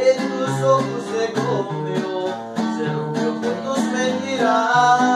rede dos outros recolheu, meu, que eu putos mentirás.